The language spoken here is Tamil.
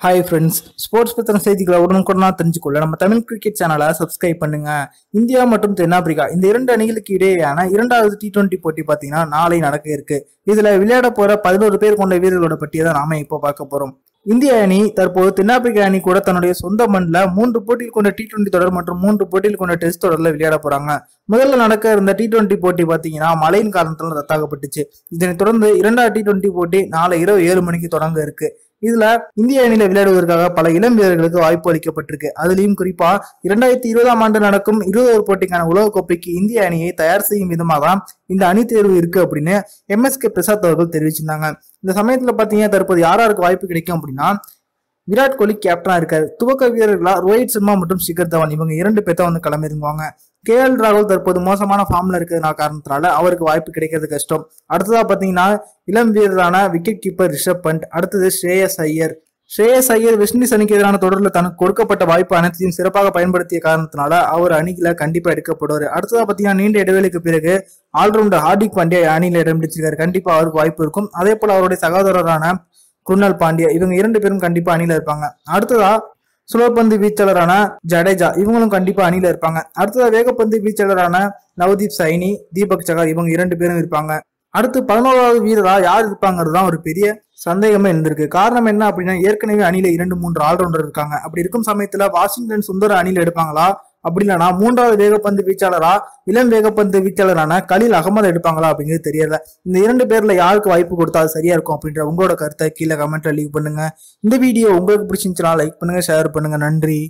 ஹாய் ஃப்ரெண்ட்ஸ் ஸ்போர்ட்ஸ் பத்தின செய்திகளை உடனுக்குடனா தெரிஞ்சுக்கொள்ள நம்ம தமிழ் கிரிக்கெட் சேனலை சப்ஸ்கிரைப் பண்ணுங்க. இந்தியா மற்றும் தென்னாப்பிரிக்கா இந்த இரண்டு அணிகளுக்கு இடையேயான இரண்டாவது டி டுவெண்ட்டி போட்டி பார்த்தீங்கன்னா நாளை நடக்க இருக்கு. இதுல விளையாட போற பதினோரு பேர் கொண்ட வீரர்களோட பட்டியை தான் நாம இப்போ பார்க்க போறோம். இந்திய அணி தற்போது தென்னாப்பிரிக்கா அணி கூட தன்னுடைய சொந்த மண்ணில் மூன்று போட்டியில் கொண்ட டி டுவெண்ட்டி தொடர் மற்றும் மூன்று போட்டியில் கொண்ட டெஸ்ட் தொடரில் விளையாட போறாங்க. முதல்ல நடக்க இருந்த டி டுவெண்ட்டி போட்டி பார்த்தீங்கன்னா மழையின் காரணத்தில் ரத்தாகப்பட்டுச்சு. இதனைத் தொடர்ந்து இரண்டாவது டி டுவெண்ட்டி போட்டி நாளை இரவு ஏழு மணிக்கு தொடங்க இருக்கு. இதுல இந்திய அணியில விளையாடுவதற்காக பல இளம் வீரர்களுக்கு வாய்ப்பு அளிக்கப்பட்டிருக்கு. அதுலயும் குறிப்பா இரண்டாயிரத்தி இருபதாம் ஆண்டு நடக்கும் இருபது போட்டிக்கான உலகக்கோப்பைக்கு இந்திய அணியை தயார் செய்யும் விதமாக இந்த அணி தேர்வு இருக்கு அப்படின்னு எம்எஸ்கே பிரசாத் அவர்கள் தெரிவிச்சிருந்தாங்க. இந்த சமயத்துல பாத்தீங்கன்னா தற்போது யார் யாருக்கு வாய்ப்பு கிடைக்கும் அப்படின்னா விராட் கோலி கேப்டனா இருக்காரு. துவக்க வீரர்களா ரோஹித் சர்மா மற்றும் சிகர் தவான். இவங்க இரண்டு பேர்த்த வந்து களமிறங்குவாங்க கே எல் ராகுல் தற்போது மோசமான ஃபார்ம்ல இருக்கிறதுனால காரணத்தினால அவருக்கு வாய்ப்பு கிடைக்கிறது கஷ்டம். அடுத்ததா பாத்தீங்கன்னா இளம் வீரரான விக்கெட் கீப்பர் ரிஷப் பண்ட் அடுத்தது ஸ்ரேயஸ் ஐயர். ஸ்ரேயஸ் ஐயர் வெஸ்ட் இண்டீஸ் அணிக்கு எதிரான தொடரில் தனக்கு கொடுக்கப்பட்ட வாய்ப்பு அனைத்தையும் சிறப்பாக பயன்படுத்திய காரணத்தினால அவர் அணியில கண்டிப்பா எடுக்கப்படுவார். அடுத்ததா பாத்தீங்கன்னா நீண்ட இடைவெளிக்கு பிறகு ஆல்ரவுண்டர் ஹார்திக் பாண்டியா அணியில இடம் பிடிச்சிருக்காரு. கண்டிப்பா அவருக்கு வாய்ப்பு இருக்கும். அதே போல அவருடைய சகோதரரான குருணால் பாண்டியா இவங்க இரண்டு பேரும் கண்டிப்பா அணியில இருப்பாங்க. அடுத்ததா சுழற்பந்து வீச்சாளரான ஜடேஜா இவங்களும் கண்டிப்பா அணியில இருப்பாங்க. அடுத்ததா வேகப்பந்து வீச்சாளரான நவதீப் சைனி தீபக் சகர் இவங்க இரண்டு பேரும் இருப்பாங்க. அடுத்து பதினோராவது வீரரா யார் இருப்பாங்கிறது தான் ஒரு பெரிய சந்தேகமே இருந்திருக்கு. காரணம் என்ன அப்படின்னா ஏற்கனவே அணியில இரண்டு மூன்று ஆல்ரவுண்டர் இருக்காங்க. அப்படி இருக்கும் சமயத்துல வாஷிங்டன் சுந்தர அணியில எடுப்பாங்களா? அப்படி இல்லைனா மூன்றாவது வேகப்பந்து வீச்சாளரா இளம் வேகப்பந்து வீச்சாளரான கலில் அகமது எடுப்பாங்களா அப்படிங்கிறது தெரியல இந்த இரண்டு பேர்ல யாருக்கு வாய்ப்பு கொடுத்தா அது சரியா இருக்கும் அப்படின்ற உங்களோட கருத்தை கீழே கமெண்ட்ல லீவ் பண்ணுங்க. இந்த வீடியோ உங்களுக்கு பிடிச்சிருந்துச்சுன்னா லைக் பண்ணுங்க ஷேர் பண்ணுங்க. நன்றி.